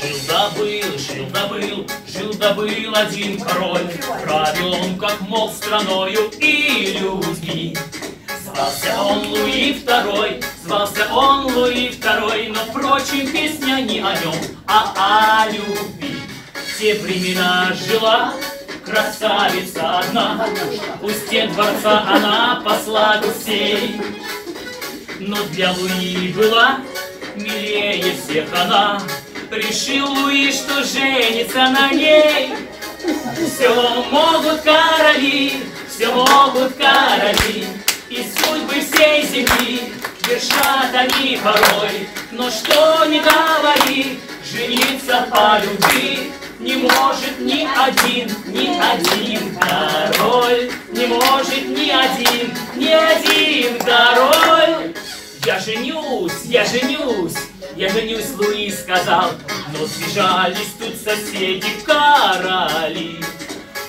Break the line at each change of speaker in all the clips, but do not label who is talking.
Жил-добыл, жил-добыл, жил-добыл один король, Правил он, как мог, страною и людьми. Звался он Луи Второй, звался он Луи Второй, Но, впрочем, песня не о нем, а о любви. В те времена жила красавица одна, У стен дворца она посла гусей. Но для Луи была милее всех она. Решил Луи, что женится на ней. Все могут короли, все могут короли, И судьбы всей земли вершат они порой. Но что не говори, жениться по любви Не может ни один, ни один король, Не может ни один, ни один король. Я женюсь, я женюсь, я женюсь, Луи сказал, но сбежались тут соседи короли.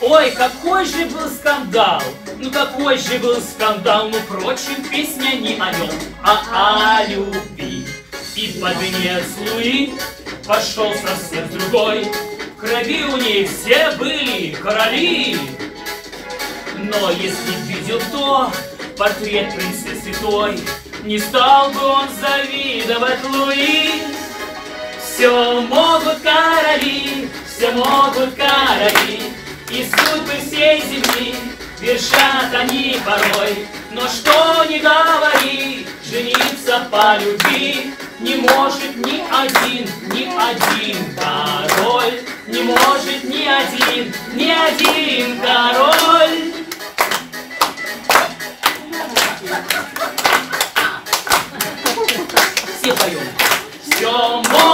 Ой, какой же был скандал, ну какой же был скандал, ну, впрочем, песня не о нем, а о любви. И под венец Луи пошел совсем другой, в крови у них все были короли. Но если видел кто портрет принцессы той, Не стал бы он завидовать Луи. Все могут короли, все могут короли, И судьбы всей земли вершат они порой. Но что не говори, жениться по любви Не может ни один, ни один король, Не может ни один, ни один король. Все поем. Все могут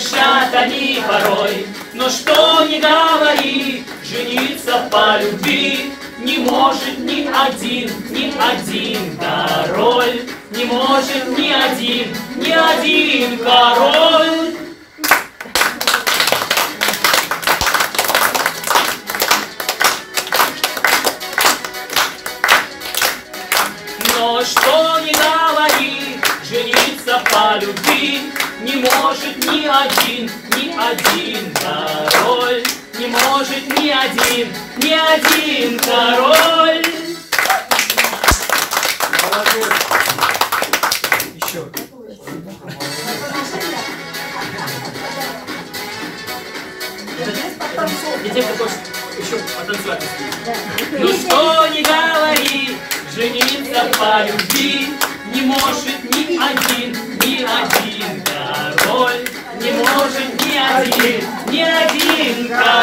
вершат они порой. Но что не говори, жениться по любви Не может ни один, ни один король, Не может ни один, ни один король. Но что не говори, жениться по любви Не может ни один, ни один король Не может ни один, ни один король
Молодец. Еще.
Кто хочет еще потанцевать. Ну что не говори, жениться по любви Не может ни один, ни один один, не один, как